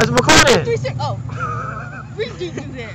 It's recording. Three, six, oh. we do do that.